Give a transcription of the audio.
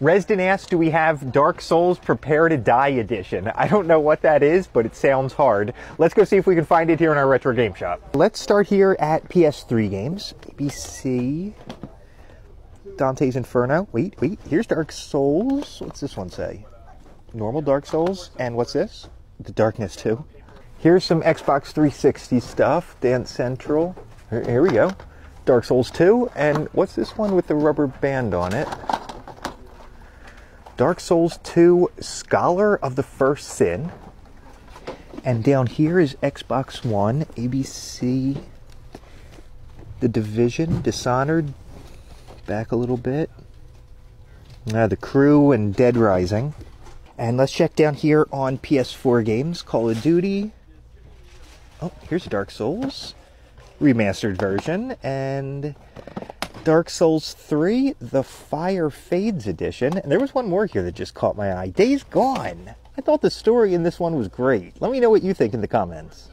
Resden asks, do we have Dark Souls Prepare to Die edition? I don't know what that is, but it sounds hard. Let's go see if we can find it here in our retro game shop. Let's start here at PS3 games. BBC. Dante's Inferno. Wait, wait. Here's Dark Souls. What's this one say? Normal Dark Souls. And what's this? The Darkness 2. Here's some Xbox 360 stuff. Dance Central. Here, here we go. Dark Souls 2. And what's this one with the rubber band on it? Dark Souls 2 Scholar of the First Sin. And down here is Xbox One, ABC, The Division, Dishonored, back a little bit. Uh, the Crew and Dead Rising. And let's check down here on PS4 games Call of Duty. Oh, here's Dark Souls, remastered version. And Dark Souls 3, the Fire Fades edition. And there was one more here that just caught my eye Days Gone. I thought the story in this one was great. Let me know what you think in the comments.